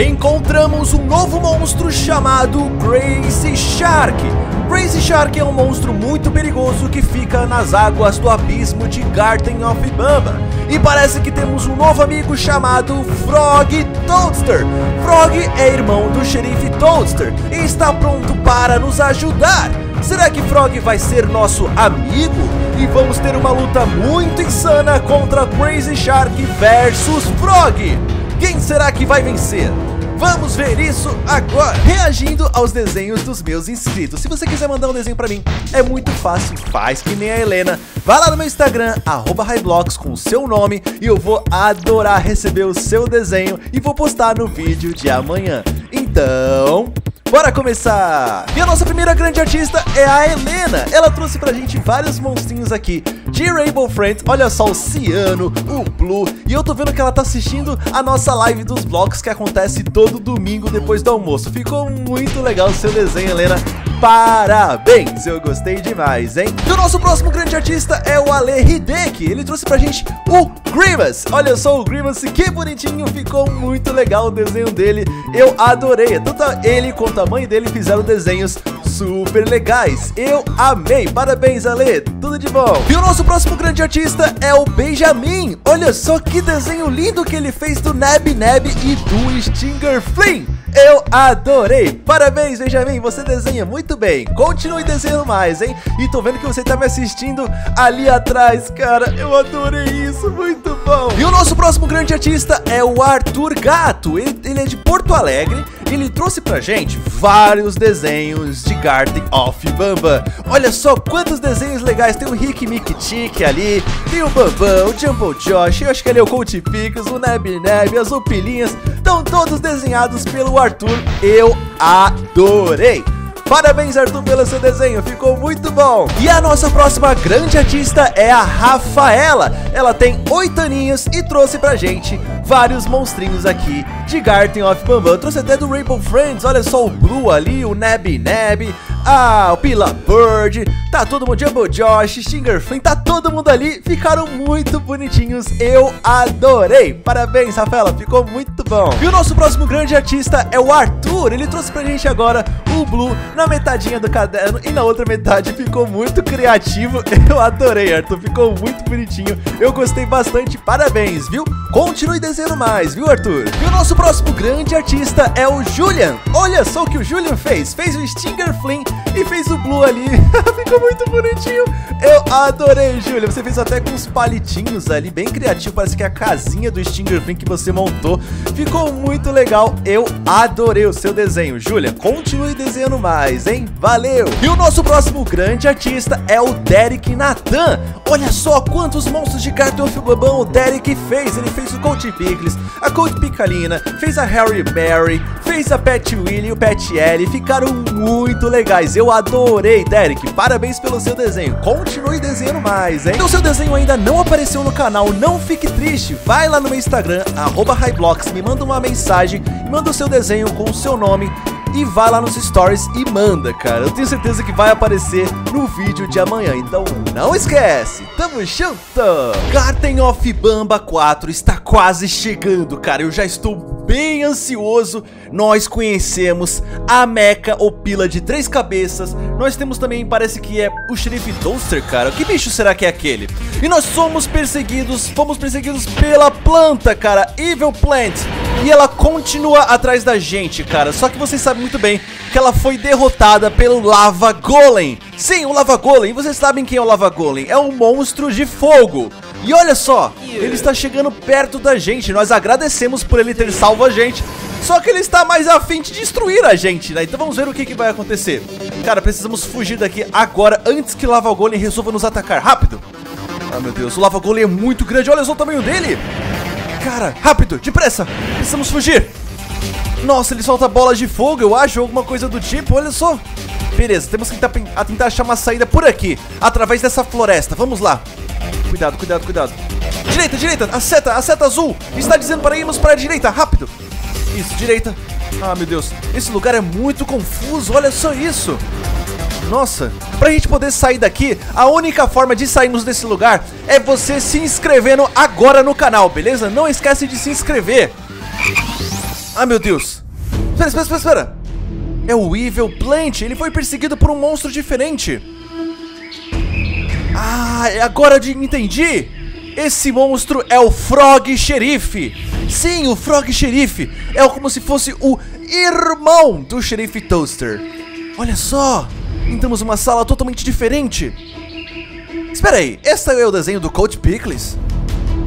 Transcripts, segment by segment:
encontramos um novo monstro chamado Crazy Shark. Crazy Shark é um monstro muito perigoso que fica nas águas do abismo de Garden of Bamba. E parece que temos um novo amigo chamado Frog Toadster. Frog é irmão do xerife Toadster e está pronto para nos ajudar. Será que Frog vai ser nosso amigo? E vamos ter uma luta muito insana contra Crazy Shark versus Frog. Quem será que vai vencer? Vamos ver isso agora, reagindo aos desenhos dos meus inscritos. Se você quiser mandar um desenho pra mim, é muito fácil, faz que nem a Helena. Vai lá no meu Instagram, arroba com o seu nome e eu vou adorar receber o seu desenho e vou postar no vídeo de amanhã. Então, Bora começar! E a nossa primeira grande artista é a Helena. Ela trouxe pra gente vários monstrinhos aqui de Rainbow Friends. Olha só o Ciano, o Blue. E eu tô vendo que ela tá assistindo a nossa live dos vlogs que acontece todo domingo depois do almoço. Ficou muito legal o seu desenho, Helena. Parabéns, eu gostei demais, hein? E o nosso próximo grande artista é o Ale Hideki. Ele trouxe pra gente o Grimace. Olha só o Grimace, que bonitinho, ficou muito legal o desenho dele. Eu adorei. Tanto ele quanto a mãe dele fizeram desenhos super legais. Eu amei. Parabéns, Ale. Tudo de bom. E o nosso próximo grande artista é o Benjamin. Olha só que desenho lindo que ele fez do Neb Neb e do Stinger Flynn. Eu adorei! Parabéns, Benjamin, você desenha muito bem. Continue desenhando mais, hein? E tô vendo que você tá me assistindo ali atrás, cara. Eu adorei isso, muito bom. E o nosso próximo grande artista é o Arthur Gato. Ele, ele é de Porto Alegre. Ele trouxe pra gente vários desenhos de Garden of Bamba. Olha só quantos desenhos legais. Tem o Rick Mickey Chick ali, tem o Bambam, o Jumbo Josh, eu acho que ali é o Coach Pickles, o Neb Neb, as Opilinhas. Estão todos desenhados pelo Arthur. Eu adorei! Parabéns, Arthur, pelo seu desenho, ficou muito bom. E a nossa próxima grande artista é a Rafaela. Ela tem oito aninhos e trouxe pra gente vários monstrinhos aqui de Garden of Bambam. Trouxe até do Rainbow Friends, olha só o Blue ali, o Neb Neb, ah, o Pila Bird, tá todo mundo, Jumbo Josh, Stinger Flynn, tá todo mundo ali, ficaram muito bonitinhos, eu adorei. Parabéns, Rafaela, ficou muito bom. E o nosso próximo grande artista é o Arthur, ele trouxe pra gente agora o Blue na metadinha do caderno e na outra metade ficou muito criativo. Eu adorei, Arthur, ficou muito bonitinho, eu gostei bastante, parabéns, viu? Continue desenhando mais, viu, Arthur? E o nosso próximo grande artista é o Julian. Olha só o que o Julian fez, fez o Stinger Flynn e fez o Blue ali. Ficou muito bonitinho. Eu adorei, Júlia. Você fez até com os palitinhos ali, bem criativo. Parece que é a casinha do Stinger Flynn que você montou. Ficou muito legal. Eu adorei o seu desenho, Júlia. Continue desenhando mais, hein? Valeu! E o nosso próximo grande artista é o Derek Nathan. Olha só quantos monstros de cartão Bambam o Derek fez. Ele fez o Colt Pickles, a Colt Picalina, fez a Harry Berry, fez a Pet Willy e o Pet Ellie. Ficaram muito legais. Eu adorei, Derek. Parabéns pelo seu desenho. Continue desenhando mais, hein? Se o seu desenho ainda não apareceu no canal, não fique triste. Vai lá no meu Instagram, arroba Hyblocks, me manda uma mensagem, manda o seu desenho com o seu nome e vai lá nos stories e manda, cara. Eu tenho certeza que vai aparecer no vídeo de amanhã, então não esquece. Tamo junto! Garden of Bamba 4 está quase chegando, cara. Eu já estou bem ansioso. Nós conhecemos a Mecha ou Pila de três cabeças. Nós temos também, parece que é o Xerife Toaster, cara. Que bicho será que é aquele? E nós somos perseguidos, fomos perseguidos pela planta, cara. Evil Plant. E ela continua atrás da gente, cara. Só que vocês sabem muito bem que ela foi derrotada pelo Lava Golem. Sim, o Lava Golem. Vocês sabem quem é o Lava Golem? É um monstro de fogo. E olha só, ele está chegando perto da gente. Nós agradecemos por ele ter salvo a gente. Só que ele está mais afim de destruir a gente, né? Então vamos ver o que, que vai acontecer. Cara, precisamos fugir daqui agora, antes que o Lava Golem resolva nos atacar. Rápido! Ah, meu Deus, o Lava Golem é muito grande. Olha só o tamanho dele. Cara, rápido, depressa. Precisamos fugir. Nossa, ele solta bolas de fogo, eu acho, alguma coisa do tipo. Olha só. Beleza, temos que tentar, tentar achar uma saída por aqui, através dessa floresta. Vamos lá. Cuidado, cuidado, cuidado. Direita, direita, a seta, a seta azul. Está dizendo para irmos para a direita, rápido. Isso, direita. Ah, meu Deus. Esse lugar é muito confuso, olha só isso. Nossa, pra gente poder sair daqui, a única forma de sairmos desse lugar é você se inscrevendo agora no canal, beleza? Não esquece de se inscrever. Ai, meu Deus. Espera, espera, espera, espera. É o Evil Plant. Ele foi perseguido por um monstro diferente. Ah, é agora entendi. Esse monstro é o Frog Xerife. Sim, o Frog Xerife. É como se fosse o irmão do Xerife Toaster. Olha só. Entramos numa sala totalmente diferente. Espera aí, esse é o desenho do Coach Pickles?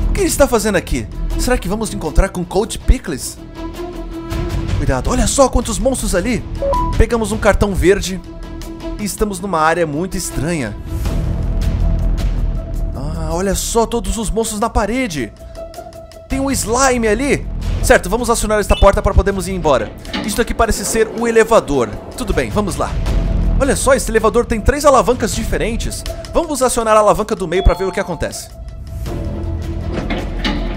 O que ele está fazendo aqui? Será que vamos encontrar com Coach Pickles? Cuidado, olha só quantos monstros ali. Pegamos um cartão verde e estamos numa área muito estranha. Ah, olha só todos os monstros na parede. Tem um slime ali. Certo, vamos acionar esta porta para podermos ir embora. Isto aqui parece ser o elevador. Tudo bem, vamos lá. Olha só, esse elevador tem três alavancas diferentes. Vamos acionar a alavanca do meio para ver o que acontece.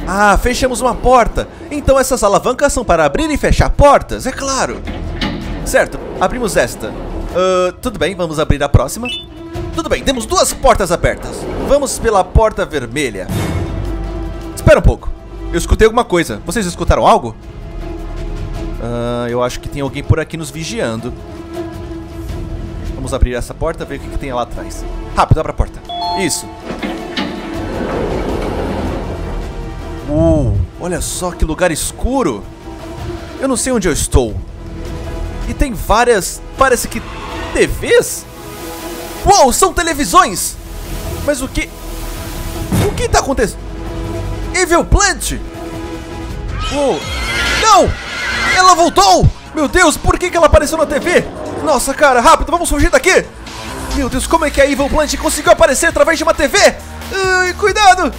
Ah, fechamos uma porta. Então essas alavancas são para abrir e fechar portas, é claro. Certo, abrimos esta. Uh, tudo bem, vamos abrir a próxima. Tudo bem, temos duas portas abertas. Vamos pela porta vermelha. Espera um pouco. Eu escutei alguma coisa. Vocês escutaram algo? Uh, eu acho que tem alguém por aqui nos vigiando. Vamos abrir essa porta, ver o que, que tem lá atrás. Rápido, abra a porta. Isso. Uh, olha só que lugar escuro. Eu não sei onde eu estou. E tem várias, parece que TVs? Uou, são televisões! Mas o que... O que tá acontecendo? Evil Plant! Uou! Não! Ela voltou! Meu Deus, por que, que ela apareceu na TV? Nossa, cara, rápido, vamos fugir daqui! Meu Deus, como é que a Evil Plant conseguiu aparecer através de uma TV? Ai, cuidado!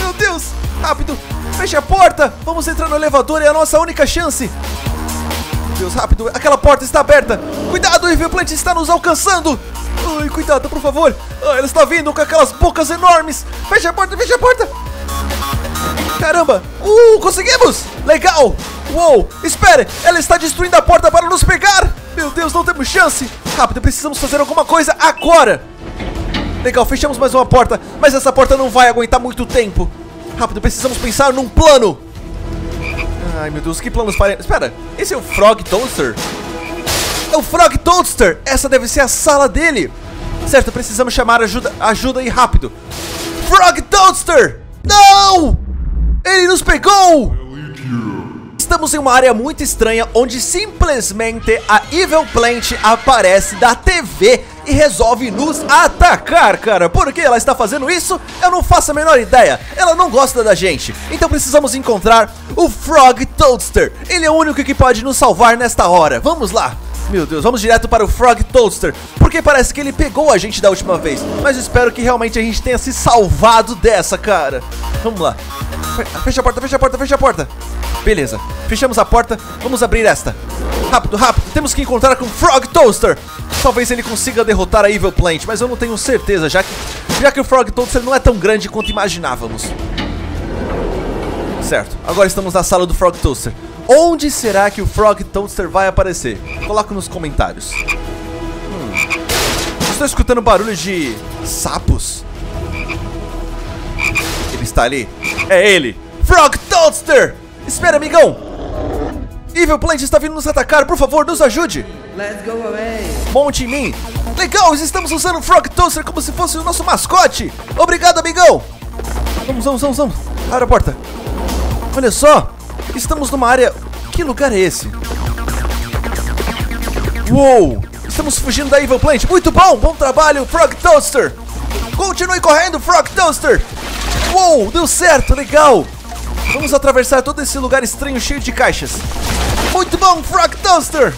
Meu Deus, rápido, feche a porta! Vamos entrar no elevador, é a nossa única chance! Meu Deus, rápido, aquela porta está aberta! Cuidado, Evil Plant está nos alcançando! Ai, cuidado, por favor! Ai, ela está vindo com aquelas bocas enormes! Feche a porta, feche a porta! Caramba! Uh, conseguimos! Legal! Uou! Espere! Ela está destruindo a porta para nos pegar! Meu Deus, não temos chance! Rápido, precisamos fazer alguma coisa agora! Legal, fechamos mais uma porta, mas essa porta não vai aguentar muito tempo. Rápido, precisamos pensar num plano. Ai, meu Deus, que planos faremos? Espera, esse é o Frog Toaster? É o Frog Toaster! Essa deve ser a sala dele. Certo, precisamos chamar ajuda, ajuda aí rápido. Frog Toaster! Não! Ele nos pegou! Estamos em uma área muito estranha onde simplesmente a Evil Plant aparece da TV e resolve nos atacar, cara. Por que ela está fazendo isso? Eu não faço a menor ideia. Ela não gosta da gente. Então precisamos encontrar o Frog Toadster. Ele é o único que pode nos salvar nesta hora. Vamos lá. Meu Deus, vamos direto para o Frog Toadster, porque parece que ele pegou a gente da última vez. Mas eu espero que realmente a gente tenha se salvado dessa, cara. Vamos lá. Fecha a porta, fecha a porta, fecha a porta. Beleza, fechamos a porta, vamos abrir esta. Rápido, rápido, temos que encontrar com o Frog Toaster. Talvez ele consiga derrotar a Evil Plant, mas eu não tenho certeza, já que, já que o Frog Toaster não é tão grande quanto imaginávamos. Certo, agora estamos na sala do Frog Toaster. Onde será que o Frog Toaster vai aparecer? Coloca nos comentários. Hum. Estou escutando barulho de sapos. Ele está ali. É ele. Frog Toaster! Espera, amigão! Evil Plant está vindo nos atacar, por favor, nos ajude! Let's go away! Monte em mim! Legal, estamos usando o Frog Toaster como se fosse o nosso mascote! Obrigado, amigão! Vamos, vamos, vamos, vamos! Abre a porta! Olha só! Estamos numa área... Que lugar é esse? Uou! Estamos fugindo da Evil Plant! Muito bom! Bom trabalho, Frog Toaster! Continue correndo, Frog Toaster! Uou! Deu certo! Legal! Vamos atravessar todo esse lugar estranho cheio de caixas. Muito bom, Frog Toaster!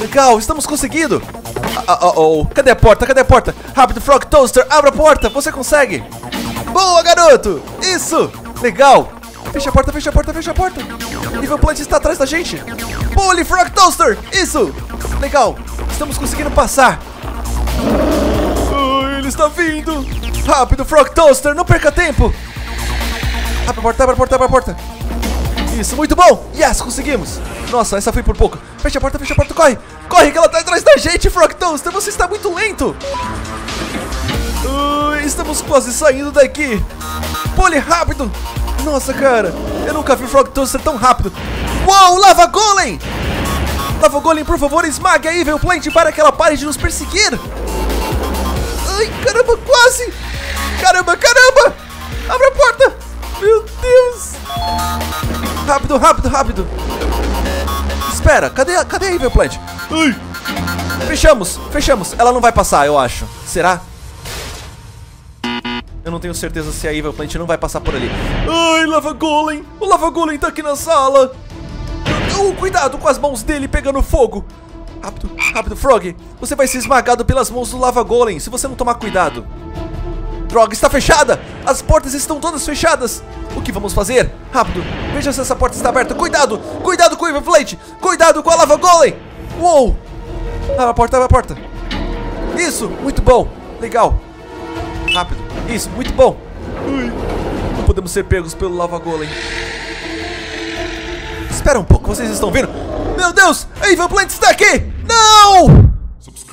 Legal, estamos conseguindo. Oh, oh. Cadê a porta? Cadê a porta? Rápido, Frog Toaster, abra a porta, você consegue. Boa, garoto! Isso! Legal! Fecha a porta, fecha a porta, fecha a porta. Nível Plant está atrás da gente. Pule, Frog Toaster! Isso! Legal, estamos conseguindo passar. Oh, ele está vindo! Rápido, Frog Toaster, não perca tempo! Abre a porta, abre a porta, abre a porta. Isso, muito bom! Yes, conseguimos! Nossa, essa foi por pouco. Fecha a porta, fecha a porta, corre! Corre que ela tá atrás da gente, Frog Toaster! Você está muito lento! Uh, estamos quase saindo daqui! Pule rápido! Nossa, cara. Eu nunca vi o Frog Toad ser tão rápido. Uou, Lava Golem! Lava Golem, por favor, esmague a Evil Plant para que ela pare de nos perseguir. Ai, caramba, quase. Caramba, caramba. Abre a porta. Meu Deus. Rápido, rápido, rápido. Espera, cadê, a- cadê a Evil Plant? Ai. Fechamos, fechamos. Ela não vai passar, eu acho. Será? Eu não tenho certeza se a Evil Plant não vai passar por ali. Ai, Lava Golem! O Lava Golem tá aqui na sala! Uh, cuidado com as mãos dele pegando fogo! Rápido, rápido, Frog! Você vai ser esmagado pelas mãos do Lava Golem se você não tomar cuidado. Droga, está fechada! As portas estão todas fechadas! O que vamos fazer? Rápido, veja se essa porta está aberta. Cuidado! Cuidado com o Evil Plant! Cuidado com a Lava Golem! Uou! Abre a porta, abre a porta! Isso, muito bom! Legal! Isso, muito bom. Ui, não podemos ser pegos pelo lava golem. Espera um pouco, vocês estão vendo? Meu Deus, a Evil Plant está aqui! Não!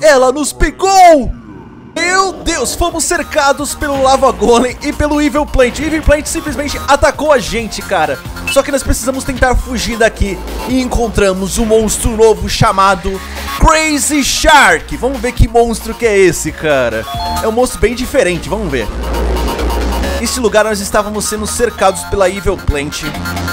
Ela nos pegou! Meu Deus, fomos cercados pelo Lava Golem e pelo Evil Plant. O Evil Plant simplesmente atacou a gente, cara. Só que nós precisamos tentar fugir daqui e encontramos um monstro novo chamado Crazy Shark. Vamos ver que monstro que é esse, cara. É um monstro bem diferente, vamos ver. Neste lugar nós estávamos sendo cercados pela Evil Plant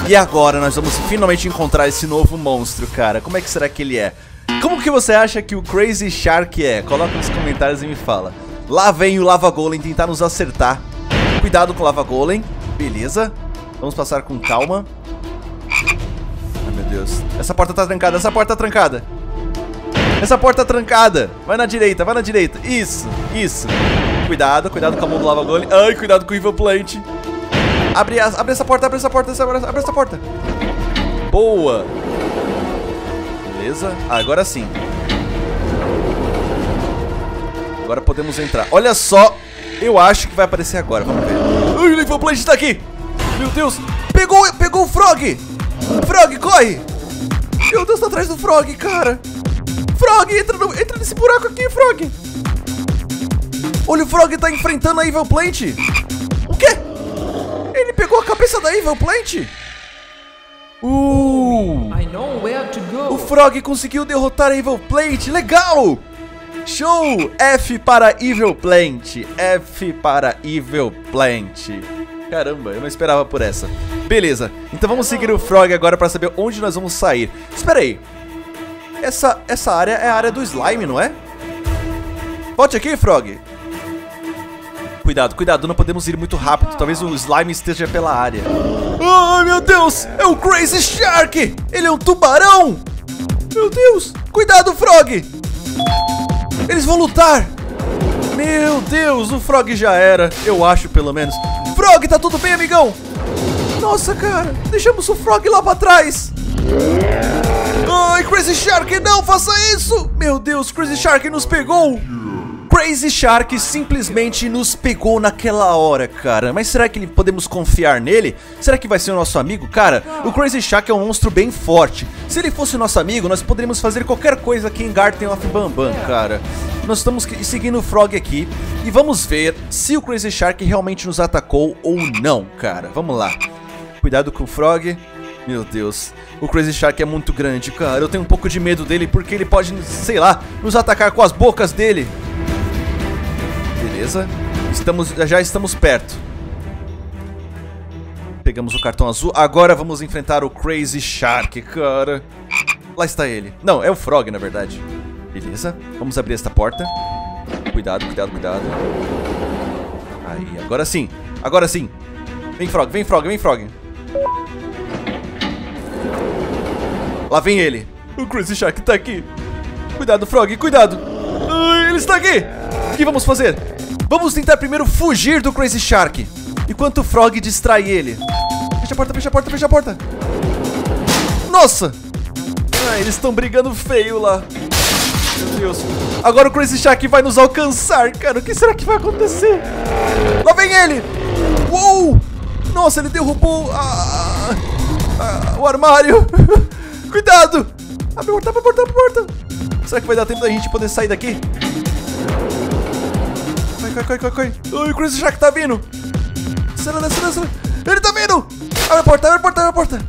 E agora nós vamos finalmente encontrar esse novo monstro, cara Como é que será que ele é? Como que você acha que o Crazy Shark é? Coloca nos comentários e me fala Lá vem o Lava Golem tentar nos acertar Cuidado com o Lava Golem Beleza Vamos passar com calma Ai meu Deus Essa porta tá trancada, essa porta tá trancada essa porta tá trancada. Vai na direita, vai na direita. Isso, isso. Cuidado, cuidado com a mão do lava golem. Ai, cuidado com o Evil Plant. Abre, a- abre essa porta, abre essa porta, abre, essa porta. Boa. Beleza. Agora sim. Agora podemos entrar. Olha só. Eu acho que vai aparecer agora. Vamos ver. Ai, o Evil Plant tá aqui. Meu Deus. Pegou, pegou o Frog. Frog, corre. Meu Deus, tá atrás do Frog, cara. Frog, entra, no- entra nesse buraco aqui, Frog. Olha, o Frog tá enfrentando a Evil Plant. O quê? Ele pegou a cabeça da Evil Plant? Uh! O. Frog conseguiu derrotar a Evil Plant. Legal! Show! F para Evil Plant. F para Evil Plant. Caramba, eu não esperava por essa. Beleza, então vamos seguir o Frog agora para saber onde nós vamos sair. Espera aí. Essa, essa área é a área do slime, não é? Volte aqui, Frog. Cuidado, cuidado, não podemos ir muito rápido. Talvez o slime esteja pela área. Ai, meu Deus! É o Crazy Shark! Ele é um tubarão! Meu Deus! Cuidado, Frog! Eles vão lutar! Meu Deus, o Frog já era. Eu acho, pelo menos. Frog, tá tudo bem, amigão? Nossa, cara, deixamos o Frog lá pra trás. Ai, Crazy Shark, não faça isso! Meu Deus, Crazy Shark nos pegou! Crazy Shark simplesmente nos pegou naquela hora, cara. Mas será que podemos confiar nele? Será que vai ser o nosso amigo? Cara, o Crazy Shark é um monstro bem forte. Se ele fosse nosso amigo, nós poderíamos fazer qualquer coisa aqui em Garten of Bambam, cara. Nós estamos seguindo o Frog aqui e vamos ver se o Crazy Shark realmente nos atacou ou não, cara. Vamos lá. Cuidado com o Frog. Meu Deus, o Crazy Shark é muito grande, cara. Eu tenho um pouco de medo dele porque ele pode, sei lá, nos atacar com as bocas dele. Beleza. Estamos, já estamos perto. Pegamos o cartão azul. Agora vamos enfrentar o Crazy Shark, cara. Lá está ele. Não, é o Frog, na verdade. Beleza. Vamos abrir esta porta. Cuidado, cuidado, cuidado. Aí, agora sim. Agora sim. Vem, Frog, vem, Frog, vem, Frog. Lá vem ele. O Crazy Shark tá aqui. Cuidado, Frog, cuidado. Ai, ele está aqui. O que vamos fazer? Vamos tentar primeiro fugir do Crazy Shark. Enquanto o Frog distrai ele. Fecha a porta, fecha a porta, fecha a porta. Nossa! Ah, eles estão brigando feio lá. Meu Deus. Agora o Crazy Shark vai nos alcançar, cara. O que será que vai acontecer? Lá vem ele! Uou! Nossa, ele derrubou a- a- o armário. Cuidado! Abre a porta, abre a porta, abre a porta. Será que vai dar tempo da gente poder sair daqui? O Crazy Shark tá vindo. Acelera, acelera, acelera. Ele tá vindo! Abre a porta, abre a porta, abre a porta.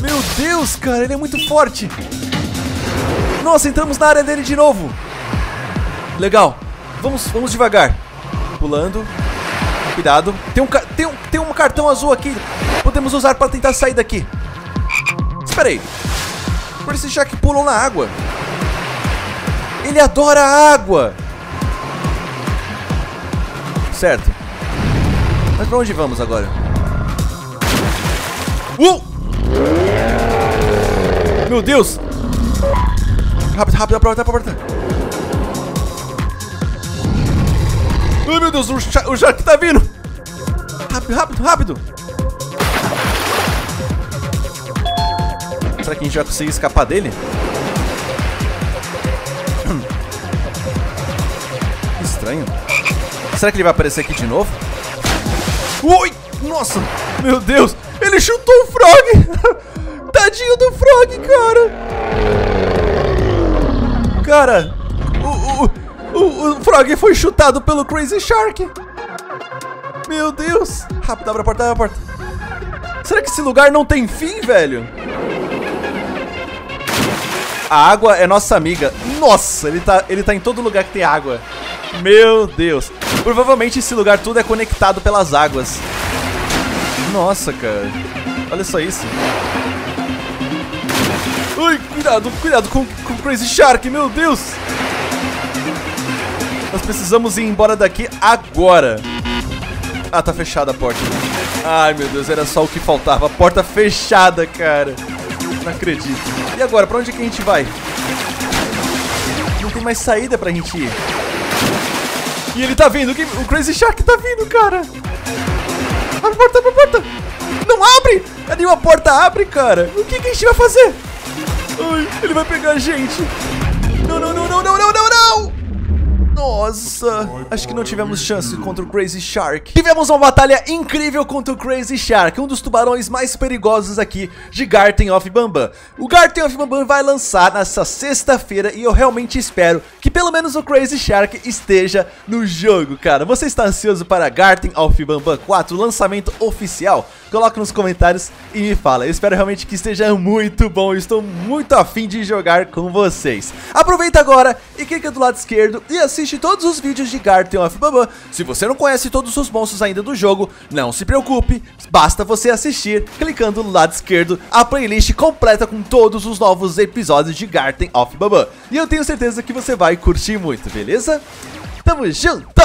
Meu Deus, cara, ele é muito forte. Nossa, entramos na área dele de novo. Legal. Vamos, vamos devagar. Pulando. Cuidado. Tem um, tem, um, tem um cartão azul aqui. Podemos usar para tentar sair daqui. Espera aí. Por Shark pulam na água. Ele adora a água. Certo. Mas pra onde vamos agora? Uh! Meu Deus! Rápido, rápido, pra porta. Ai, meu Deus, o, Shark, o tá vindo! Rápido, rápido, rápido! Será que a gente vai conseguir escapar dele? Estranho. Será que ele vai aparecer aqui de novo? Ui! Nossa! Meu Deus! Ele chutou o Frog! Tadinho do Frog, cara! Cara! O, o, o, o Frog foi chutado pelo Crazy Shark! Meu Deus! Rápido, abre a porta, abre a porta. Será que esse lugar não tem fim, velho? A água é nossa amiga. Nossa, ele tá, ele tá em todo lugar que tem água. Meu Deus. Provavelmente esse lugar tudo é conectado pelas águas. Nossa, cara. Olha só isso. Ai, cuidado, cuidado com, com o Crazy Shark, meu Deus. Nós precisamos ir embora daqui agora. Ah, tá fechada a porta. Ai, meu Deus, era só o que faltava. A porta fechada, cara. Não acredito. E agora, pra onde que a gente vai? Não tem mais saída pra gente ir. E ele tá vindo, o Crazy Shark tá vindo, cara. Abre a porta, abre a porta. Não abre! Ali uma porta abre, cara. O que, que a gente vai fazer? Ai, ele vai pegar a gente. Não, não, não, não, não, não, não, não! Nossa, acho que não tivemos chance contra o Crazy Shark. Tivemos uma batalha incrível contra o Crazy Shark, um dos tubarões mais perigosos aqui de Garten of Bambam. O Garten of Bambam vai lançar nessa sexta-feira e eu realmente espero que pelo menos o Crazy Shark esteja no jogo, cara. Você está ansioso para Garten of Bambam 4, lançamento oficial? Coloca nos comentários e me fala. Eu espero realmente que esteja muito bom. Eu estou muito afim de jogar com vocês. Aproveita agora e clica do lado esquerdo e assiste todos os vídeos de Garten of Bambam. Se você não conhece todos os monstros ainda do jogo, não se preocupe. Basta você assistir clicando no lado esquerdo a playlist completa com todos os novos episódios de Garten of Bambam. E eu tenho certeza que você vai curtir muito, beleza? Tamo junto!